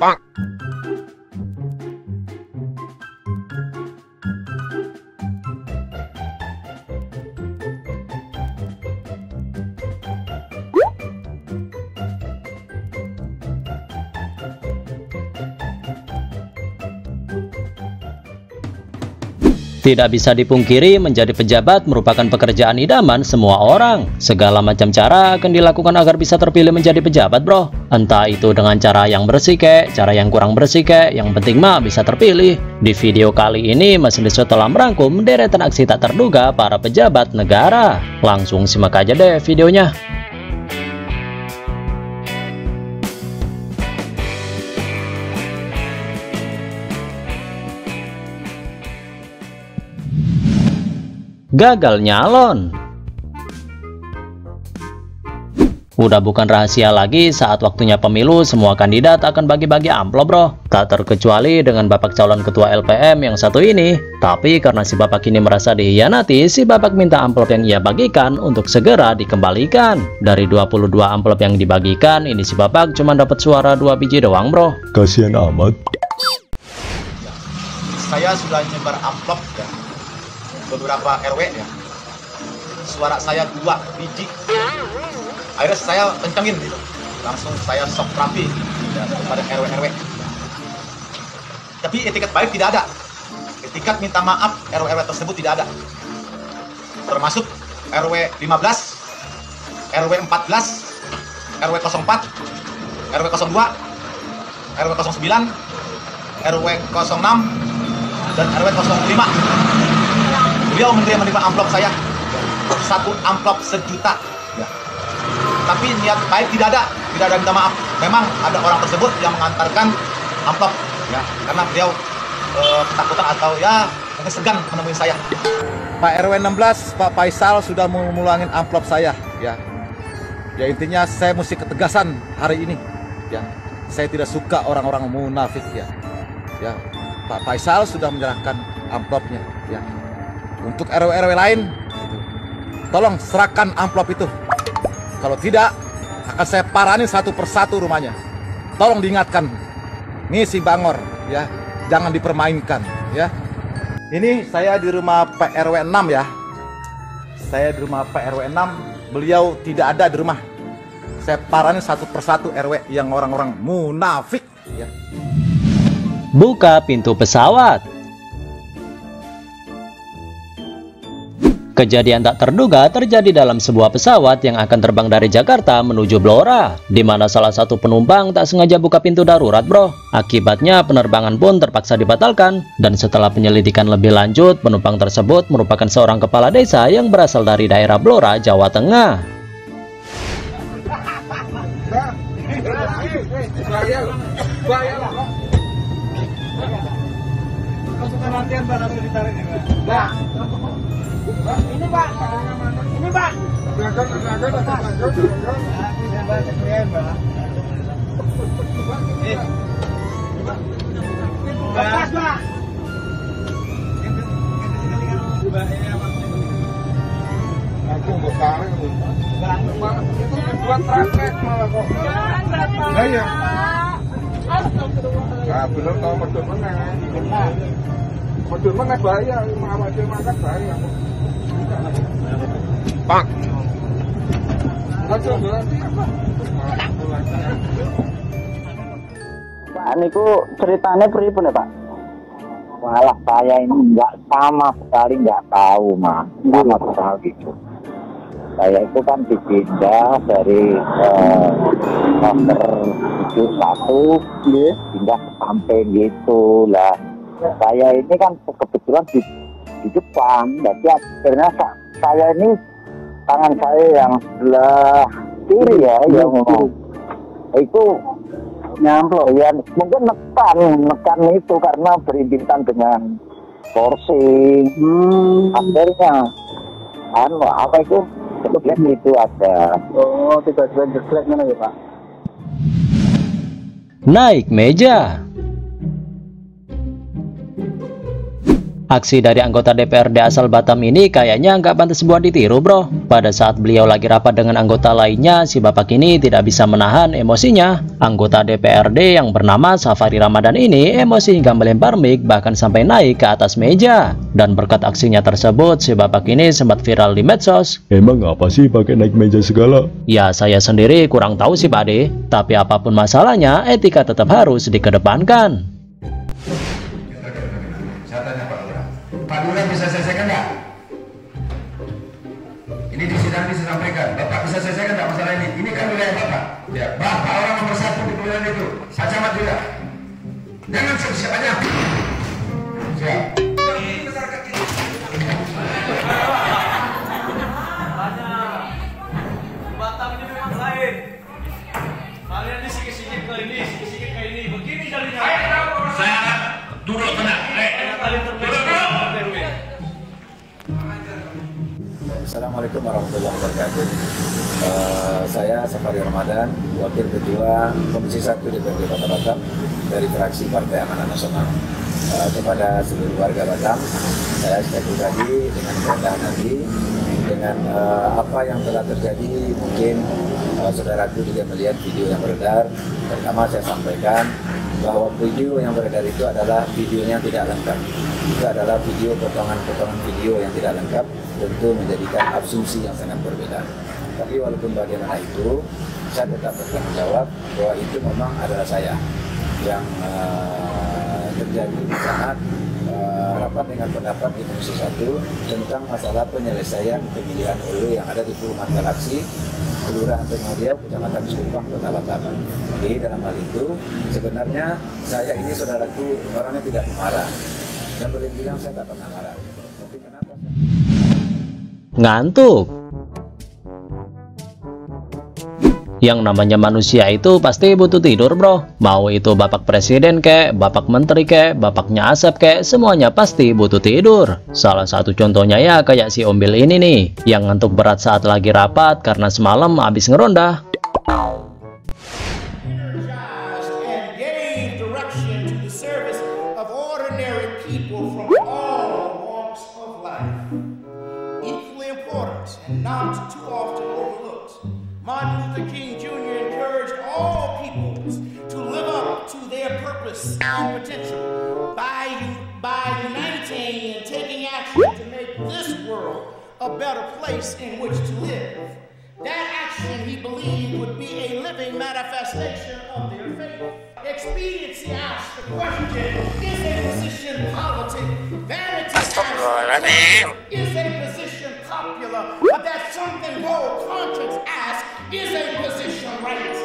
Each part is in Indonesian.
バン。Tidak bisa dipungkiri menjadi pejabat merupakan pekerjaan idaman semua orang. Segala macam cara akan dilakukan agar bisa terpilih menjadi pejabat bro. Entah itu dengan cara yang bersih kek, cara yang kurang bersih kek, yang penting mah bisa terpilih. Di video kali ini Mas Deso telah merangkum deretan aksi tak terduga para pejabat negara. Langsung simak aja deh videonya. Gagal nyalon. Udah bukan rahasia lagi saat waktunya pemilu semua kandidat akan bagi-bagi amplop bro. Tak terkecuali dengan bapak calon ketua LPM yang satu ini. Tapi karena si bapak ini merasa dihianati, si bapak minta amplop yang ia bagikan untuk segera dikembalikan. Dari 22 amplop yang dibagikan, ini si bapak cuma dapat suara dua biji doang bro. Kasihan amat. Saya sudah nyebar amplop ya beberapa RW ya suara saya dua biji. Akhirnya saya kencengin gitu. Langsung saya sok rapi ya, kepada RW RW tapi etiket baik tidak ada. Etiket minta maaf RW RW tersebut tidak ada. Termasuk RW 15 RW 14 RW 04 RW 02 RW 09 RW 06 dan RW 05 beliau menerima amplop saya. Satu amplop sejuta. Ya. tapi niat baik tidak ada. Tidak ada minta maaf. Memang ada orang tersebut yang mengantarkan amplop. Ya. Karena beliau e, ketakutan atau ya mungkin segan menemui saya. Pak RW 16 Pak Faisal sudah memulangin amplop saya. Ya. Ya intinya saya mesti ketegasan hari ini. Ya. Saya tidak suka orang-orang munafik ya. Ya. Pak Faisal sudah menyerahkan amplopnya. Ya untuk RW-RW lain, tolong serahkan amplop itu. Kalau tidak, akan saya parani satu persatu rumahnya. Tolong diingatkan, ngisi bangor, ya, jangan dipermainkan, ya. Ini saya di rumah PRW 6 ya. Saya di rumah PRW 6, beliau tidak ada di rumah. Saya parani satu persatu RW yang orang-orang munafik, ya. Buka pintu pesawat. Kejadian tak terduga terjadi dalam sebuah pesawat yang akan terbang dari Jakarta menuju Blora, di mana salah satu penumpang tak sengaja buka pintu darurat bro. Akibatnya penerbangan pun terpaksa dibatalkan, dan setelah penyelidikan lebih lanjut, penumpang tersebut merupakan seorang kepala desa yang berasal dari daerah Blora, Jawa Tengah. Ini Pak. Ini Pak. Lepas Pak. Aku nggak tarik lu. Itu buat praktek malah kok. Nah. Nah, bener tau medun meneh. Medun meneh bahaya, awak dhewe makan bahaya. Pak. Pak niku ceritanya pripun ya Pak? Malah saya ini nggak sama sekali nggak tahu mas, sama sekali itu. Saya itu kan dipindah dari eh, nomor tujuh satu, pindah ke samping gitu lah. Saya ini kan kebetulan di di depan jadi akhirnya sa- saya ini tangan saya yang sebelah kiri ya yang itu nyamplok ya. Mungkin nekan nekan itu karena berintitan dengan forcing. Hmm. akhirnya anu apa itu? Kemudian itu ada. Oh, tiba-tiba jeglek mana ya Pak? Naik meja. Aksi dari anggota DPRD asal Batam ini kayaknya nggak pantas buat ditiru bro. Pada saat beliau lagi rapat dengan anggota lainnya, si bapak ini tidak bisa menahan emosinya. Anggota DPRD yang bernama Safari Ramadan ini emosi hingga melempar mic bahkan sampai naik ke atas meja. Dan berkat aksinya tersebut, si bapak ini sempat viral di medsos. Emang apa sih pakai naik meja segala? Ya saya sendiri kurang tahu sih Pak Ade, tapi apa pun masalahnya etika tetap harus dikedepankan. Pak Lurah bisa selesaikan nggak? Ini di sidang bisa sampaikan. Bapak bisa selesaikan nggak masalah ini? Ini kan wilayah Bapak. Ya, Bapak orang nomor satu di kelurahan itu. Pak Camat juga. Jangan siap-siap aja. Assalamualaikum warahmatullahi wabarakatuh. Eh, saya Safari Ramadan, Wakil Ketua Komisi 1 DPRD Kota Batam dari fraksi Partai Amanat Nasional. Eh, kepada seluruh warga Batam, saya sekali lagi dengan kerendahan hati, dengan eh, apa yang telah terjadi, mungkin eh, saudaraku juga melihat video yang beredar. Pertama saya sampaikan bahwa video yang beredar itu adalah videonya tidak lengkap. Itu adalah video potongan-potongan video yang tidak lengkap tentu menjadikan asumsi yang sangat berbeda. Tapi walaupun bagaimana itu, saya tetap bertanggung jawab bahwa itu memang adalah saya yang eh, terjadi di saat eh, rapat dengan pendapat di Komisi 1 tentang masalah penyelesaian pemilihan UU yang ada di Perumahan Galaksi, Kelurahan Tengah Kecamatan Sumpah, Kota Batam. Jadi dalam hal itu sebenarnya saya ini saudaraku orangnya tidak marah. Ngantuk. Yang namanya manusia itu pasti butuh tidur bro. Mau itu bapak presiden kek, bapak menteri kek, bapaknya asap kek Semuanya pasti butuh tidur. Salah satu contohnya ya kayak si Ombil ini nih Yang ngantuk berat saat lagi rapat karena semalam habis ngeronda life. Equally important and not too often overlooked, Martin Luther King Jr. encouraged all peoples to live up to their purpose and potential by, by uniting and taking action to make this world a better place in which to live. That action, he believed, would be a living manifestation of their faith. Expediency asks the question Is a position politic? Vanity asks Is a position popular? But that something called conscience asks Is a position right?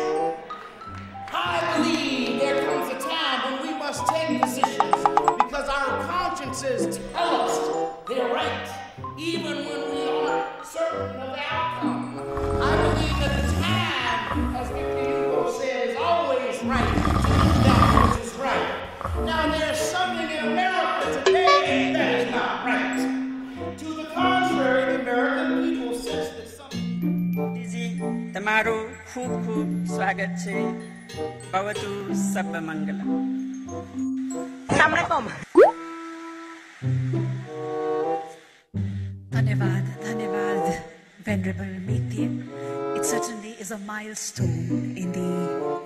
તમારું ખૂબ ખૂબ સ્વાગત છે ભવતુ સર્વમંગલમ Dhanyavad, Dhanyavad, Venerable Meithian. It certainly is a milestone in the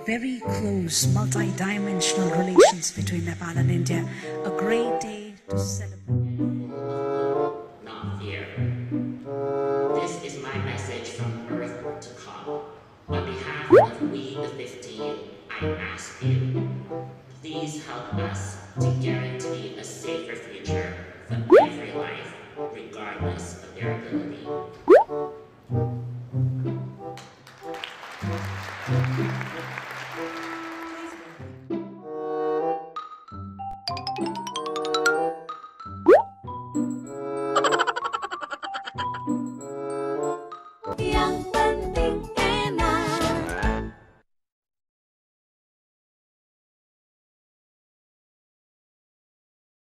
very close multi-dimensional relations between Nepal and India. A great day to celebrate. this deal, I ask you, please help us to guarantee a